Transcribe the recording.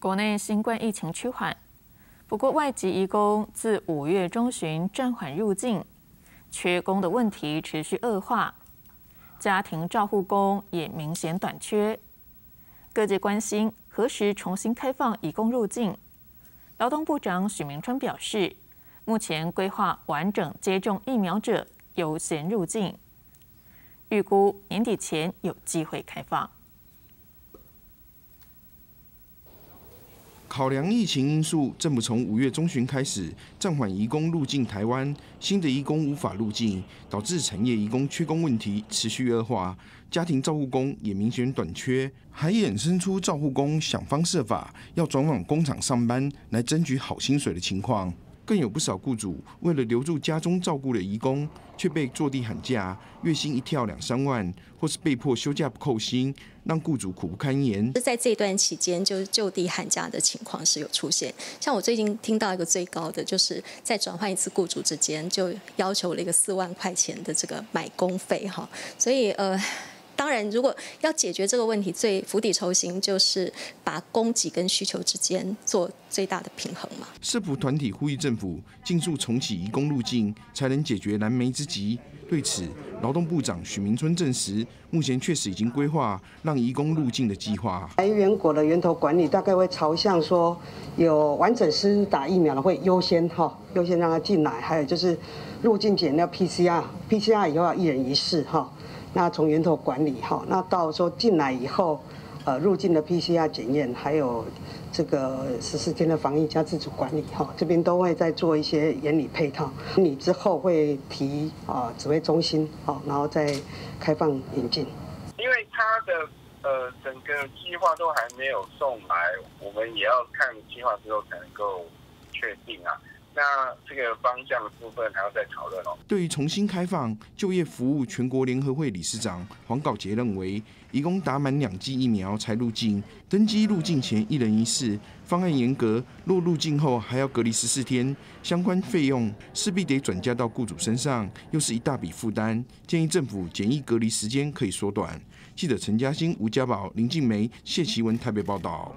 国内新冠疫情趋缓，不过外籍移工自五月中旬暂缓入境，缺工的问题持续恶化，家庭照护工也明显短缺。各界关心何时重新开放移工入境。劳动部长许明春表示，目前规划完整接种疫苗者优先入境，预估年底前有机会开放。考量疫情因素，政府从五月中旬开始暂缓移工入境台湾，新的移工无法入境，导致产业移工缺工问题持续恶化，家庭照护工也明显短缺，还衍生出照护工想方设法要转往工厂上班来争取好薪水的情况。更有不少雇主为了留住家中照顾的移工，却被坐地喊价，月薪一跳两三万，或是被迫休假不扣薪，让雇主苦不堪言。在这段期间，就是就地喊价的情况是有出现。像我最近听到一个最高的，就是在转换一次雇主之间，就要求了一个四万块钱的这个买工费哈。所以呃。当然，如果要解决这个问题，最釜底抽薪就是把供给跟需求之间做最大的平衡嘛。社福团体呼吁政府尽速重启移工路径，才能解决燃眉之急。对此，劳动部长许明春证实，目前确实已经规划让移工入境的计划。来源国的源头管理大概会朝向说，有完整施打疫苗的会优先哈，优先让他进来。还有就是入境检要 PCR，PCR 以后要一人一室哈。那从源头管理哈，那到说进来以后，呃，入境的 PCR 检验，还有这个十四天的防疫加自主管理哈，这边都会在做一些原理配套。你之后会提啊指挥中心好，然后再开放引进。因为他的呃整个计划都还没有送来，我们也要看计划之后才能够确定啊。那这个方向的部分还要再讨论哦。对于重新开放就业服务，全国联合会理事长黄镐杰认为，一共打满两剂疫苗才入境，登机入境前一人一室，方案严格，若入境后还要隔离十四天，相关费用势必得转嫁到雇主身上，又是一大笔负担。建议政府简易隔离时间可以缩短。记者陈嘉欣、吴家宝、林静梅、谢奇文台北报道。